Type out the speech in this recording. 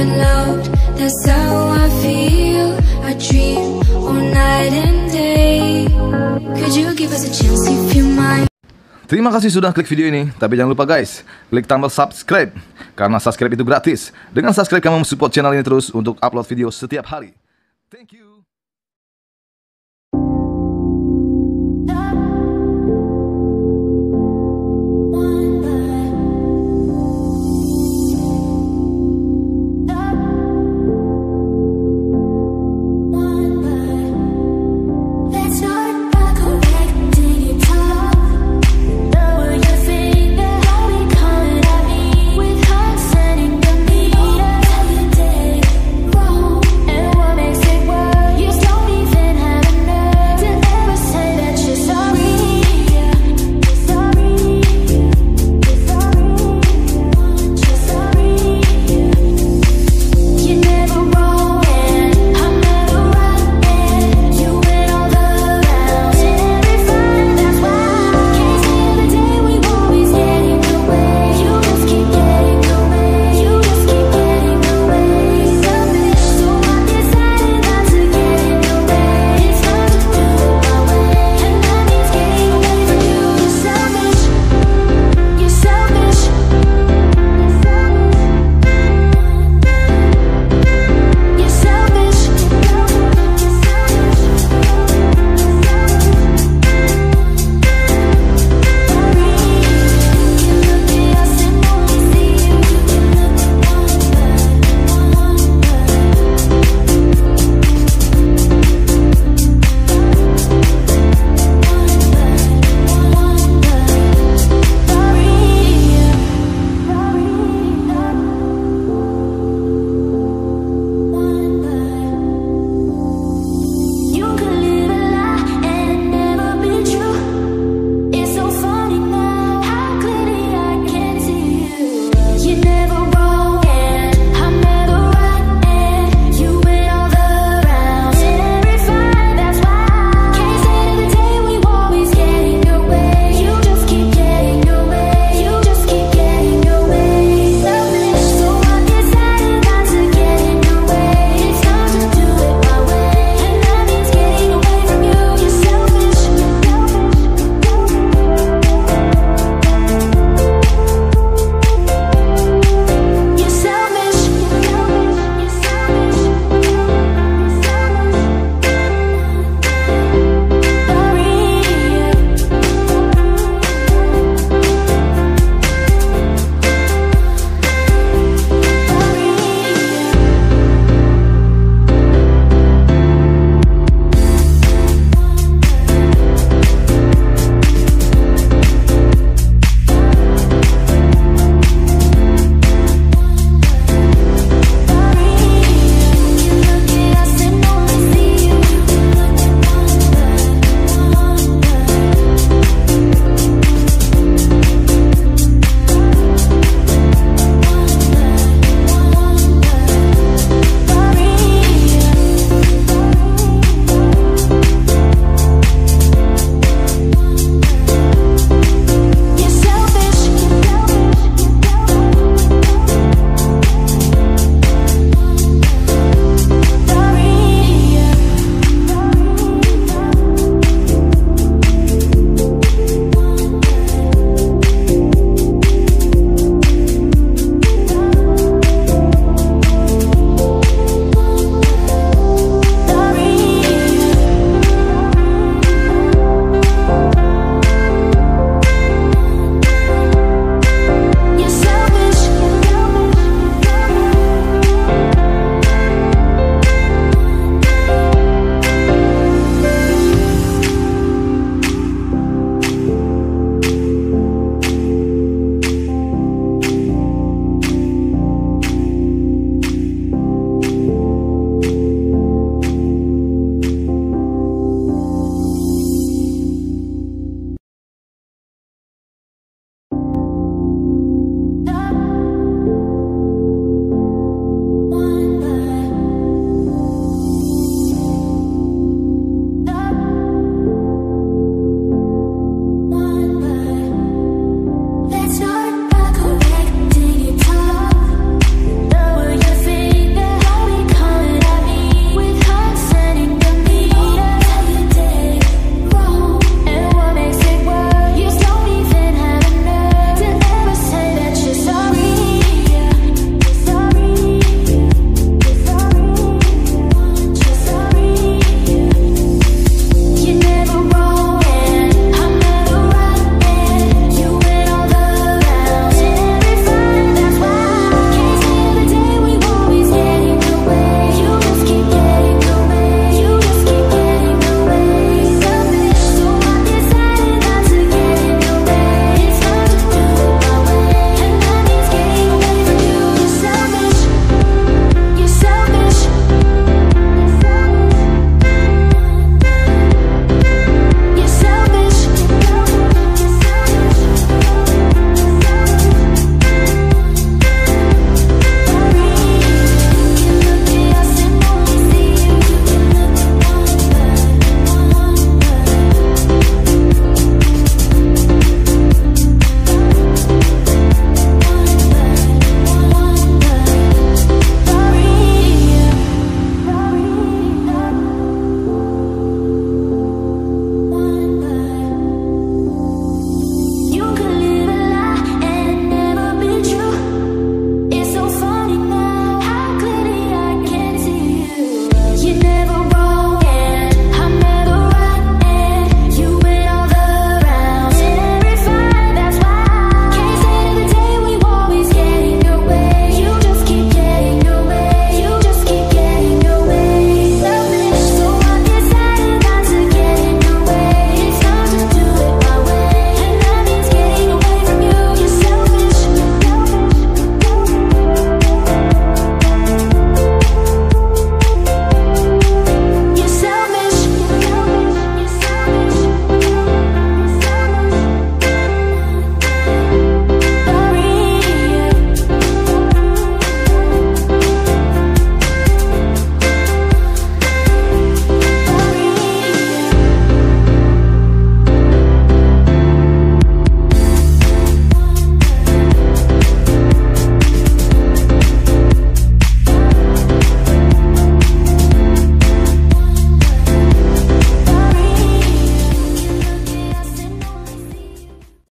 That's how I feel. I dream all night and day. Could you give us a chance if you mind? Terima kasih sudah klik video ini, tapi jangan lupa guys, klik tombol subscribe, karena subscribe itu gratis. Dengan subscribe kamu support channel ini terus untuk upload video setiap hari. Thank you.